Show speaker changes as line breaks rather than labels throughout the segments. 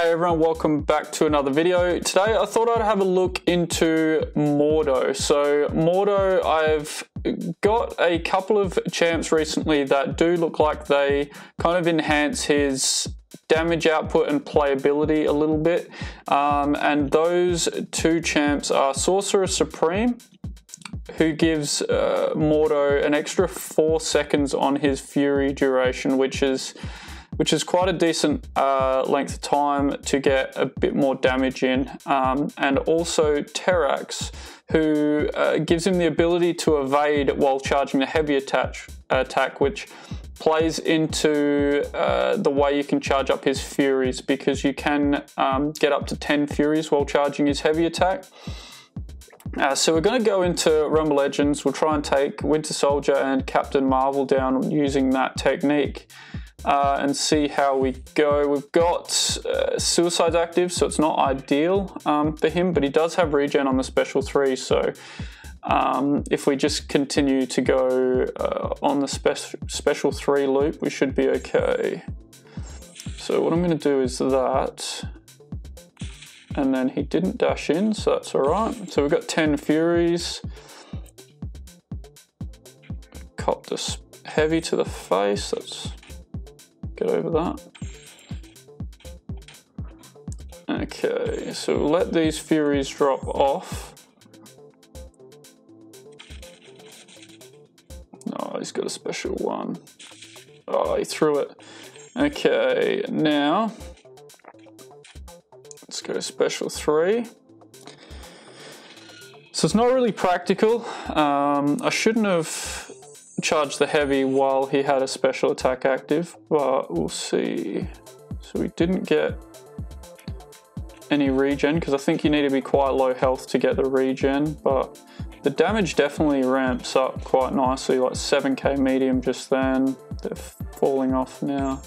Hey everyone, welcome back to another video. Today I thought I'd have a look into Mordo. So Mordo, I've got a couple of champs recently that do look like they kind of enhance his damage output and playability a little bit. Um, and those two champs are Sorcerer Supreme, who gives uh, Mordo an extra four seconds on his Fury duration, which is which is quite a decent uh, length of time to get a bit more damage in. Um, and also Terrax, who uh, gives him the ability to evade while charging a heavy attack, attack which plays into uh, the way you can charge up his Furies because you can um, get up to 10 Furies while charging his heavy attack. Uh, so we're going to go into Realm of Legends. We'll try and take Winter Soldier and Captain Marvel down using that technique uh, and see how we go. We've got uh, Suicide active, so it's not ideal um, for him, but he does have regen on the special three, so um, if we just continue to go uh, on the spe special three loop, we should be okay. So what I'm going to do is that, and then he didn't dash in, so that's all right. So we've got 10 Furies. Cop this heavy to the face, that's get over that. Okay, so let these Furies drop off. Oh, he's got a special one. Oh, he threw it. Okay, now let's go special three. So it's not really practical. Um, I shouldn't have charge the heavy while he had a special attack active, but we'll see. So we didn't get any regen because I think you need to be quite low health to get the regen, but the damage definitely ramps up quite nicely, like 7k medium just then. They're falling off now.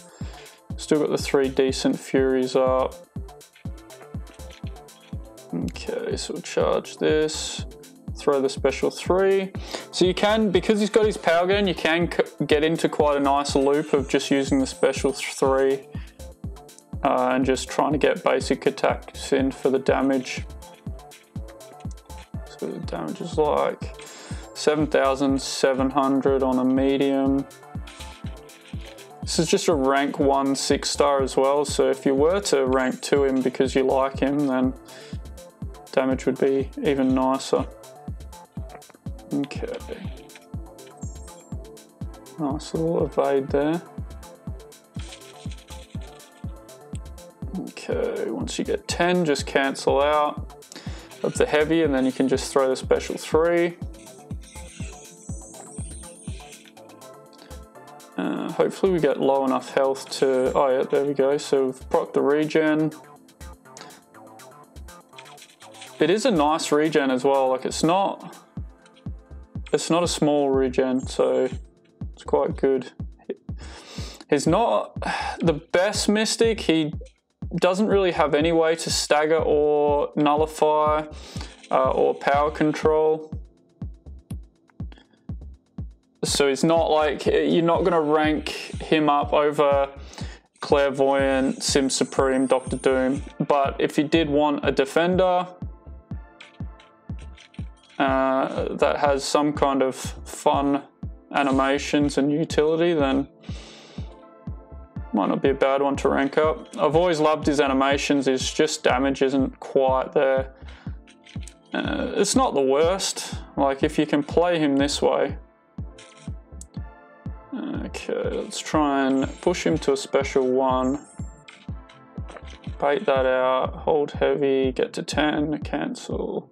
Still got the three decent furies up. Okay, so charge this throw the special three. So you can, because he's got his power gun, you can get into quite a nice loop of just using the special three uh, and just trying to get basic attacks in for the damage. So the damage is like 7,700 on a medium. This is just a rank 1 6 star as well, so if you were to rank 2 him because you like him, then damage would be even nicer. Okay. Nice little evade there. Okay, once you get 10, just cancel out of the heavy and then you can just throw the special three. Uh, hopefully we get low enough health to, oh yeah, there we go. So we've proc the regen. It is a nice regen as well, like it's not, it's not a small regen, so it's quite good. He's not the best Mystic. He doesn't really have any way to stagger or nullify uh, or power control. So it's not like you're not going to rank him up over Clairvoyant, Sim Supreme, Doctor Doom. But if you did want a defender, uh, that has some kind of fun animations and utility, then might not be a bad one to rank up. I've always loved his animations, his just damage isn't quite there. Uh, it's not the worst, like if you can play him this way. Okay, let's try and push him to a special one. Bait that out, hold heavy, get to 10, cancel.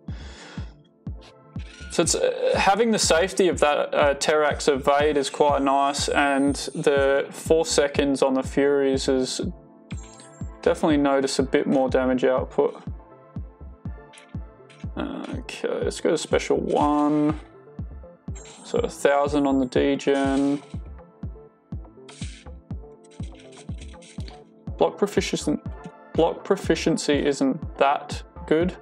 So it's uh, having the safety of that uh, Terrax evade is quite nice, and the four seconds on the Furies is definitely notice a bit more damage output. Okay, let's go to special one. So a thousand on the degen. Block proficiency, block proficiency isn't that good.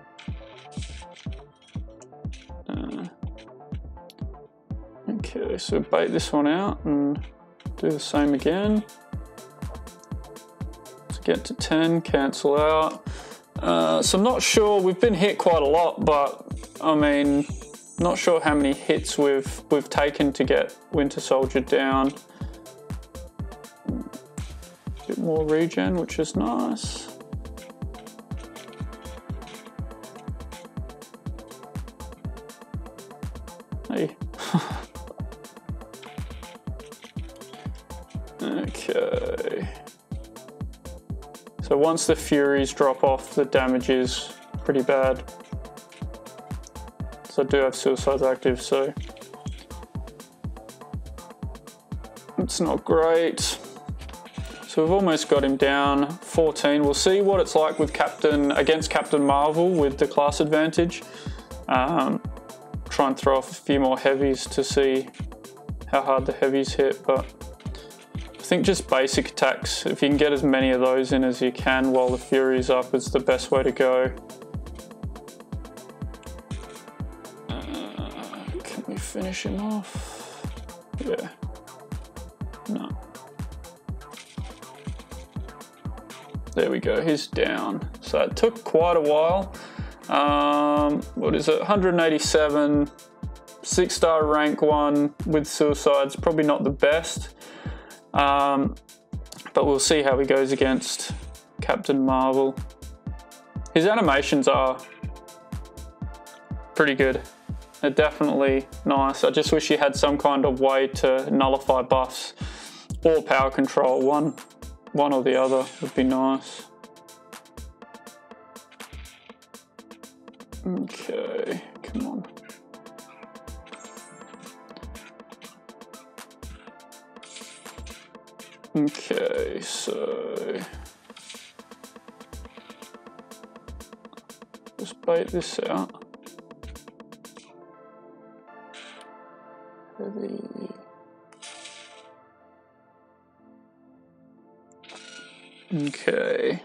Okay, so bait this one out and do the same again. So Get to 10, cancel out. Uh, so I'm not sure, we've been hit quite a lot, but I mean, not sure how many hits we've, we've taken to get Winter Soldier down. A bit more regen, which is nice. Once the Furies drop off, the damage is pretty bad. So I do have Suicides active, so it's not great. So we've almost got him down 14. We'll see what it's like with Captain against Captain Marvel with the class advantage. Um, try and throw off a few more heavies to see how hard the heavies hit, but think just basic attacks, if you can get as many of those in as you can while the Fury's up is the best way to go. Uh, can we finish him off? Yeah. No. There we go, he's down. So it took quite a while. Um, what is it? 187, six star rank one with suicides. Probably not the best, um, but we'll see how he goes against Captain Marvel. His animations are pretty good. They're definitely nice. I just wish he had some kind of way to nullify buffs or power control. One, one or the other would be nice. Okay, come on. Okay, so let's bait this out. Heavy. Okay.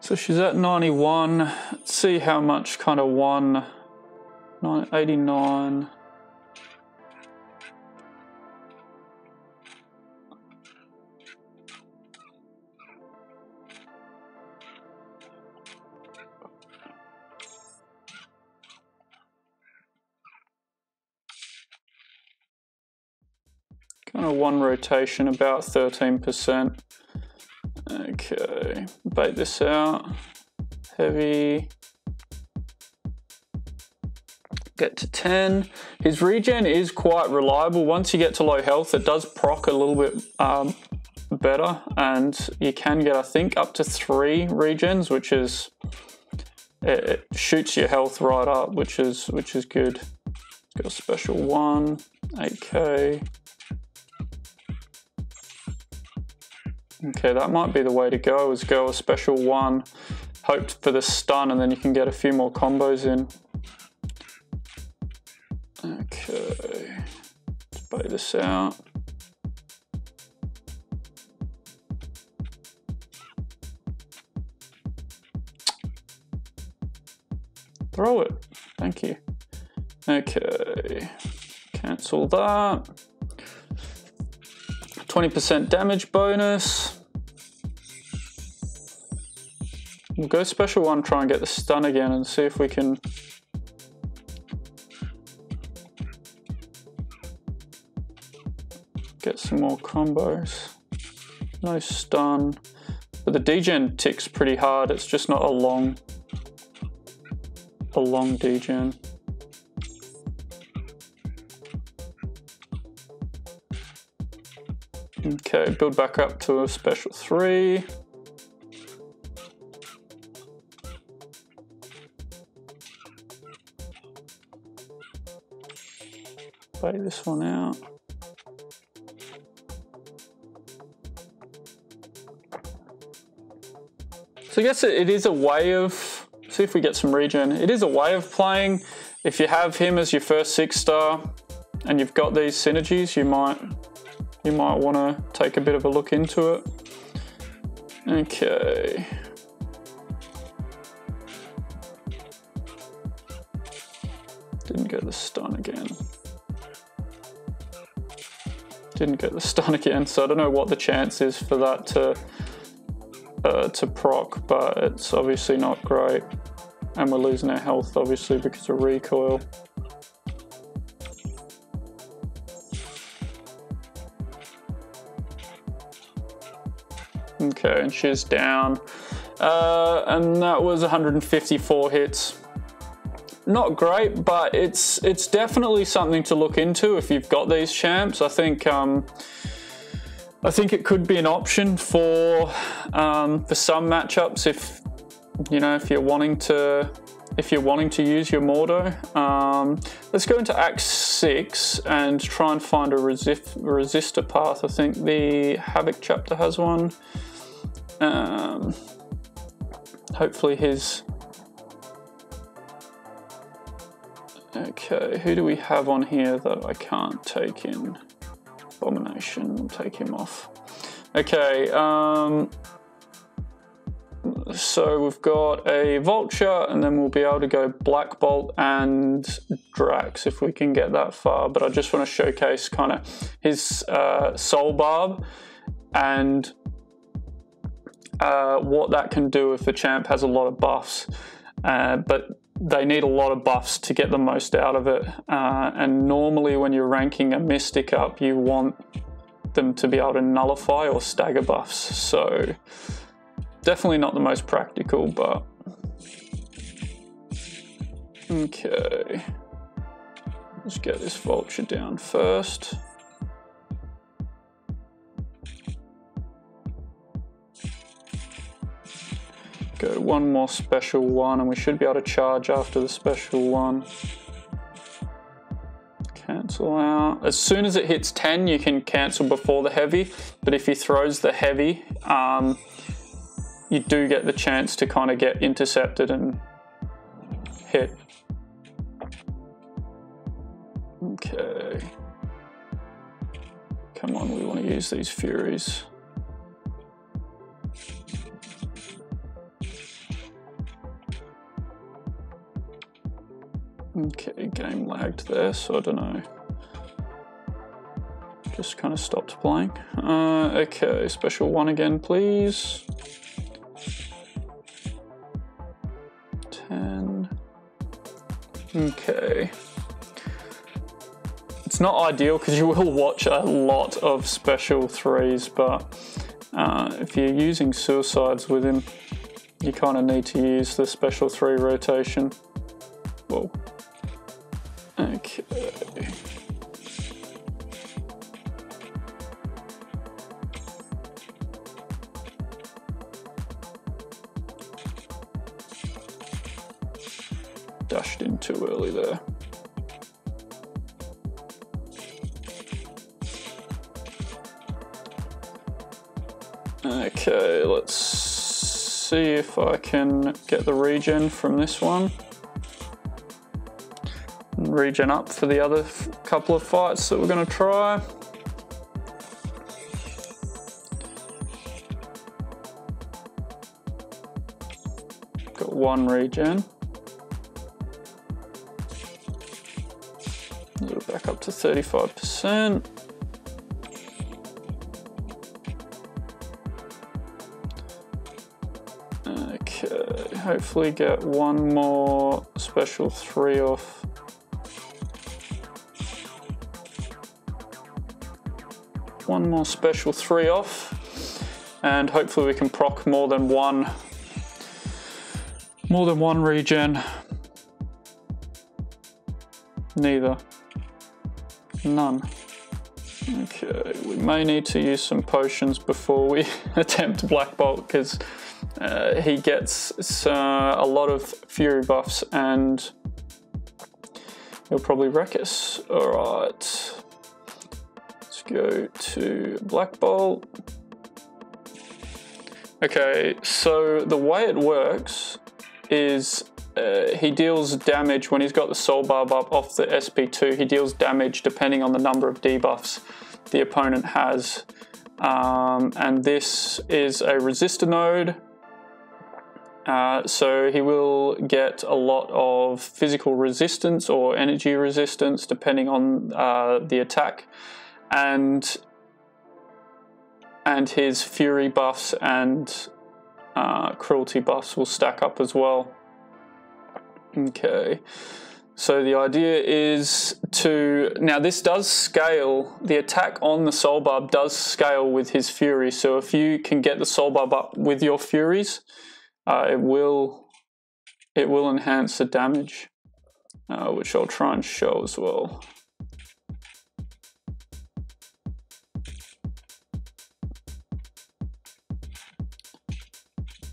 So she's at 91. Let's see how much kind of one, 89. Kind of one rotation, about 13%. Okay, bait this out. Heavy. Get to 10. His regen is quite reliable. Once you get to low health, it does proc a little bit um, better. And you can get, I think, up to three regens, which is, it, it shoots your health right up, which is, which is good. Got a special one, 8k. Okay, that might be the way to go, is go a special one, hope for the stun, and then you can get a few more combos in. Okay, let's bait this out. Throw it, thank you. Okay, cancel that. 20% damage bonus. We'll go special one, try and get the stun again and see if we can get some more combos. No stun. But the degen ticks pretty hard, it's just not a long a long degen. Okay, build back up to a special three. Play this one out. So I guess it is a way of, see if we get some regen. It is a way of playing. If you have him as your first six star and you've got these synergies, you might you might want to take a bit of a look into it. Okay. Didn't get the stun again. Didn't get the stun again, so I don't know what the chance is for that to uh, to proc, but it's obviously not great. And we're losing our health, obviously, because of recoil. Okay, and she's down. Uh, and that was 154 hits. Not great, but it's it's definitely something to look into if you've got these champs. I think um, I think it could be an option for um, for some matchups if you know if you're wanting to if you're wanting to use your Mordo. Um, let's go into Act 6 and try and find a resist, resistor path. I think the Havoc chapter has one. Um, hopefully his... Okay, who do we have on here that I can't take in? Abomination, take him off. Okay, um, so we've got a Vulture, and then we'll be able to go Black Bolt and Drax if we can get that far. But I just want to showcase kind of his uh, Soul Barb and uh, what that can do if the champ has a lot of buffs. Uh, but they need a lot of buffs to get the most out of it. Uh, and normally, when you're ranking a Mystic up, you want them to be able to nullify or stagger buffs. So Definitely not the most practical, but... Okay. Let's get this vulture down first. Go one more special one, and we should be able to charge after the special one. Cancel out. As soon as it hits 10, you can cancel before the heavy, but if he throws the heavy, um, you do get the chance to kind of get intercepted and hit. Okay. Come on, we want to use these Furies. There, so I don't know. Just kind of stopped playing. Uh, okay, special one again, please. 10. Okay. It's not ideal because you will watch a lot of special threes, but uh, if you're using suicides with him, you kind of need to use the special three rotation. Whoa. Okay. dashed in too early there. Okay, let's see if I can get the regen from this one. Regen up for the other couple of fights that we're going to try. Got one regen. back up to 35%. Okay, hopefully get one more special three off. One more special three off, and hopefully we can proc more than one, more than one regen. Neither. None. Okay, we may need to use some potions before we attempt Black Bolt because uh, he gets uh, a lot of Fury buffs and he'll probably wreck us. Alright, let's go to Black Bolt. Okay, so the way it works is uh, he deals damage when he's got the soul barb up off the SP2. He deals damage depending on the number of debuffs the opponent has. Um, and this is a resistor node. Uh, so he will get a lot of physical resistance or energy resistance depending on uh, the attack. And and his fury buffs and uh, cruelty buffs will stack up as well. Okay. So the idea is to now this does scale the attack on the soul barb does scale with his fury. So if you can get the soul barb up with your furies, uh, it will it will enhance the damage, uh, which I'll try and show as well.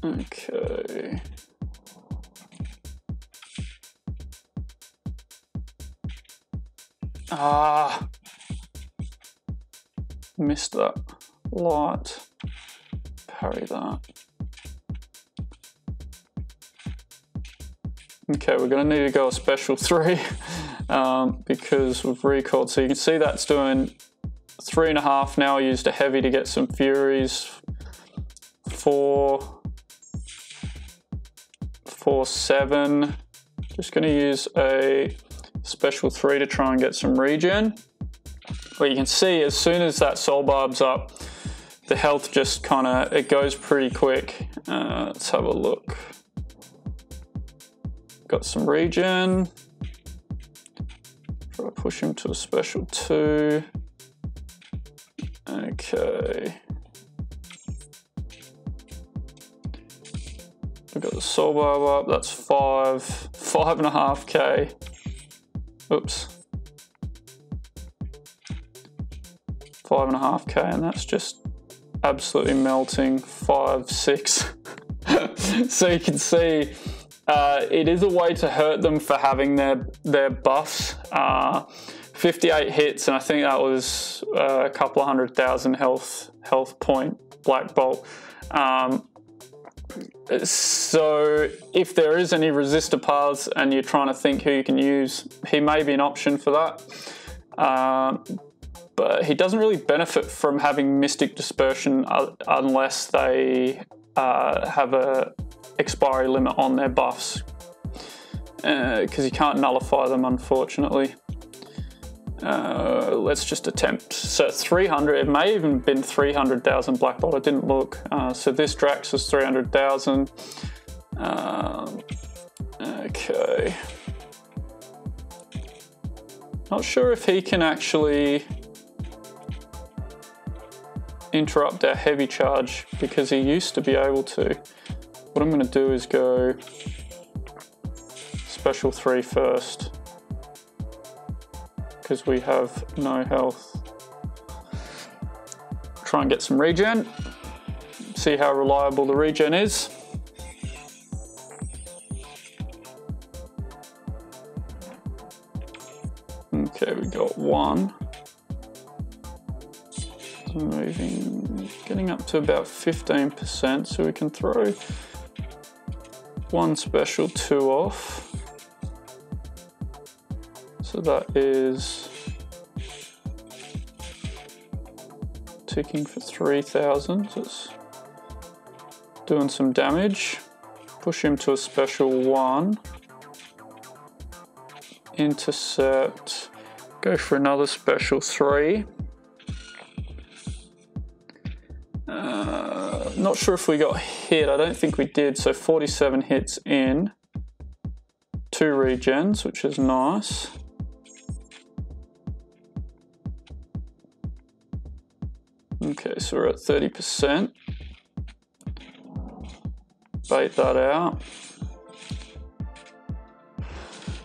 Okay. Ah, missed that light. Parry that. Okay, we're going to need to go a special three um, because we've recalled. So you can see that's doing three and a half now. I used a heavy to get some furies. Four, four, seven. Just going to use a special three to try and get some regen. But you can see as soon as that soul barb's up, the health just kind of, it goes pretty quick. Uh, let's have a look. Got some regen. Try to push him to a special two. Okay. We've got the soul barb up, that's five, five and a half K. Oops. Five and a half K, and that's just absolutely melting. Five, six. so you can see uh, it is a way to hurt them for having their their buffs. Uh, 58 hits, and I think that was uh, a couple of hundred thousand health health point Black Bolt. Um, so if there is any resistor paths and you're trying to think who you can use, he may be an option for that. Um, but he doesn't really benefit from having Mystic Dispersion unless they uh, have a expiry limit on their buffs because uh, you can't nullify them unfortunately. Uh, let's just attempt. So 300, it may even been 300,000 Black Bolt, I didn't look. Uh, so this Drax is 300,000. Um, okay. Not sure if he can actually interrupt our heavy charge because he used to be able to. What I'm going to do is go special 3 first because we have no health. Try and get some regen. See how reliable the regen is. Okay, we got one. Moving, getting up to about 15%, so we can throw one special two off. So that is ticking for 3,000. It's doing some damage. Push him to a special one. Intercept. Go for another special three. Uh, not sure if we got hit. I don't think we did. So 47 hits in. Two regens, which is nice. Okay, so we're at 30%. Bait that out.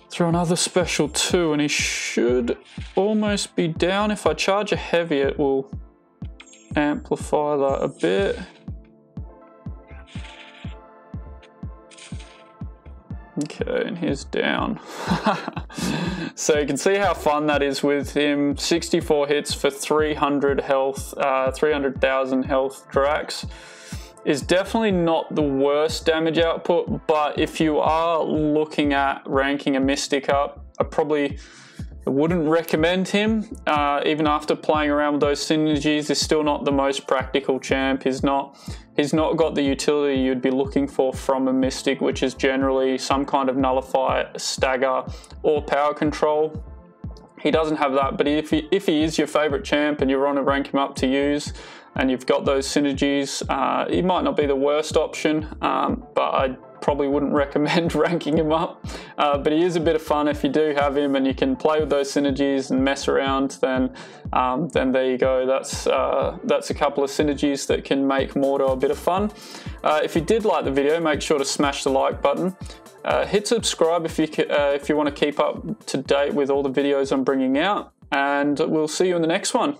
Throw another special two and he should almost be down. If I charge a heavy, it will amplify that a bit. Okay, and he's down. so you can see how fun that is with him. 64 hits for 300 health, uh, 300,000 health Drax is definitely not the worst damage output, but if you are looking at ranking a Mystic up, I probably wouldn't recommend him. Uh, even after playing around with those synergies, he's still not the most practical champ. He's not He's not got the utility you'd be looking for from a Mystic, which is generally some kind of nullify, stagger, or power control. He doesn't have that, but if he, if he is your favorite champ and you want to rank him up to use, and you've got those synergies, uh, he might not be the worst option, um, but I probably wouldn't recommend ranking him up. Uh, but he is a bit of fun if you do have him and you can play with those synergies and mess around. Then, um, then there you go. That's uh, that's a couple of synergies that can make Mordo a bit of fun. Uh, if you did like the video, make sure to smash the like button. Uh, hit subscribe if you uh, if you want to keep up to date with all the videos I'm bringing out, and we'll see you in the next one.